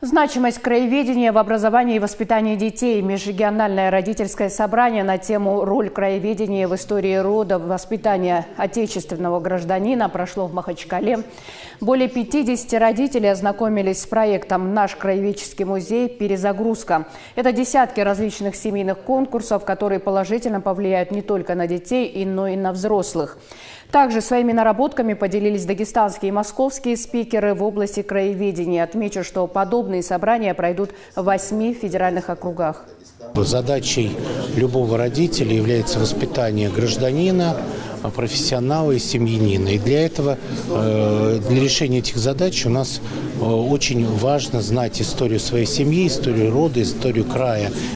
Значимость краеведения в образовании и воспитании детей. Межрегиональное родительское собрание на тему «Роль краеведения в истории рода, воспитания отечественного гражданина» прошло в Махачкале. Более 50 родителей ознакомились с проектом «Наш краеведческий музей. Перезагрузка». Это десятки различных семейных конкурсов, которые положительно повлияют не только на детей, но и на взрослых. Также своими наработками поделились дагестанские и московские спикеры в области краеведения. Отмечу, что подобные собрания пройдут в восьми федеральных округах. Задачей любого родителя является воспитание гражданина, профессионала и семьянина. И для этого, э, для решения этих задач у нас э, очень важно знать историю своей семьи, историю рода, историю края.